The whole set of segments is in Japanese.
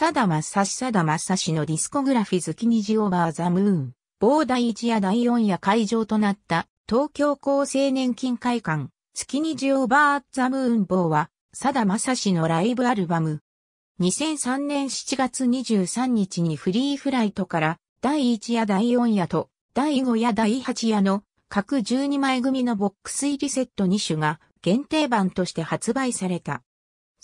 サダマサシサダマサシのディスコグラフィ月虹オバーザムーン、某第1夜第4夜会場となった東京高青年金会館、月虹オバーザムーン某は、サダマサシのライブアルバム。2003年7月23日にフリーフライトから第1夜第4夜と第5夜第8夜の各12枚組のボックス入りセット2種が限定版として発売された。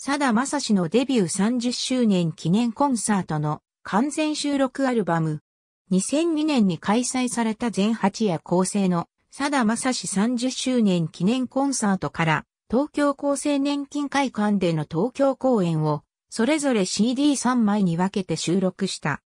サダマサシのデビュー30周年記念コンサートの完全収録アルバム。2002年に開催された全8夜構成のサダマサシ30周年記念コンサートから東京厚生年金会館での東京公演をそれぞれ CD3 枚に分けて収録した。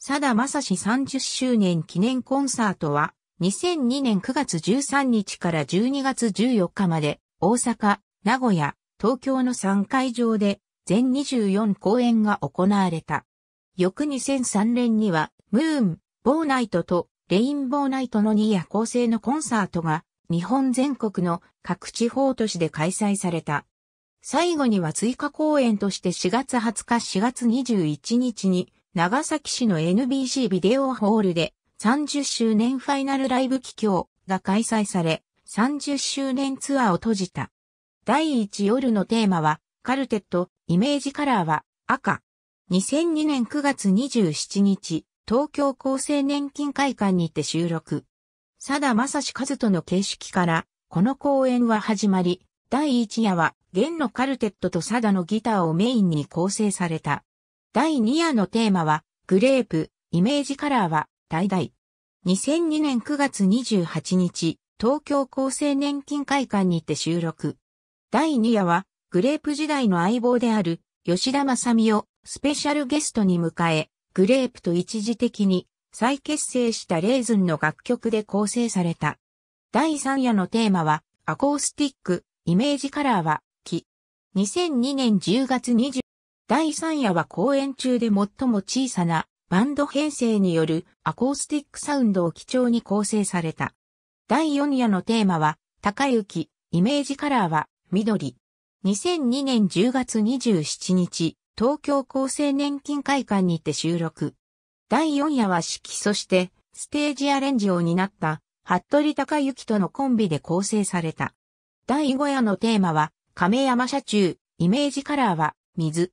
サダマサシ30周年記念コンサートは2002年9月13日から12月14日まで大阪、名古屋、東京の3会場で全24公演が行われた。翌2003年にはムーン、ボーナイトとレインボーナイトの2夜構成のコンサートが日本全国の各地方都市で開催された。最後には追加公演として4月20日4月21日に長崎市の NBC ビデオホールで30周年ファイナルライブ機況が開催され30周年ツアーを閉じた。第1夜のテーマはカルテット、イメージカラーは赤。2002年9月27日、東京厚生年金会館にて収録。佐田正史和人の形式から、この公演は始まり、第1夜は、弦のカルテットと佐田のギターをメインに構成された。第2夜のテーマは、グレープ、イメージカラーは、大々。2002年9月28日、東京厚生年金会館にて収録。第2夜は、グレープ時代の相棒である、吉田正美をスペシャルゲストに迎え、グレープと一時的に再結成したレーズンの楽曲で構成された。第3夜のテーマは、アコースティック、イメージカラーは、木。2002年10月20、第3夜は公演中で最も小さなバンド編成によるアコースティックサウンドを基調に構成された。第4夜のテーマは、高雪、イメージカラーは、緑。2002年10月27日、東京厚生年金会館にて収録。第4夜は指揮そしてステージアレンジを担った服部隆之とのコンビで構成された。第5夜のテーマは亀山社中、イメージカラーは水。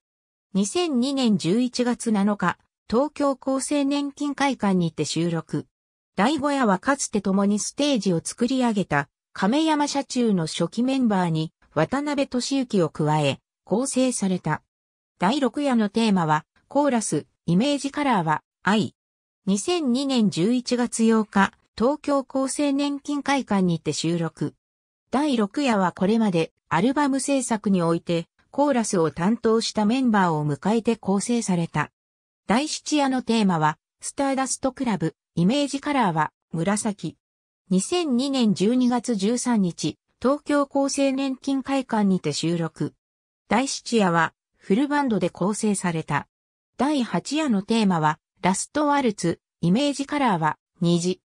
2002年11月7日、東京厚生年金会館にて収録。第5夜はかつて共にステージを作り上げた亀山社中の初期メンバーに渡辺俊之を加え構成された。第6夜のテーマは、コーラス、イメージカラーは、愛。2002年11月8日、東京厚生年金会館にて収録。第6夜はこれまで、アルバム制作において、コーラスを担当したメンバーを迎えて構成された。第7夜のテーマは、スターダストクラブ、イメージカラーは、紫。2002年12月13日、東京厚生年金会館にて収録。第7夜は、フルバンドで構成された。第8夜のテーマは、ラストワルツ、イメージカラーは、虹。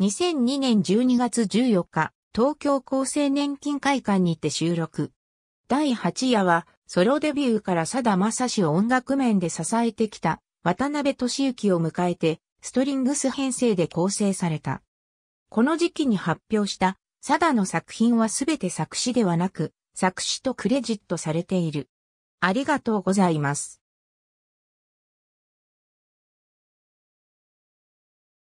2002年12月14日、東京厚生年金会館にて収録。第8夜は、ソロデビューから佐田正史を音楽面で支えてきた、渡辺俊之を迎えて、ストリングス編成で構成された。この時期に発表した佐田の作品はすべて作詞ではなく、作詞とクレジットされている。ありがとうございます。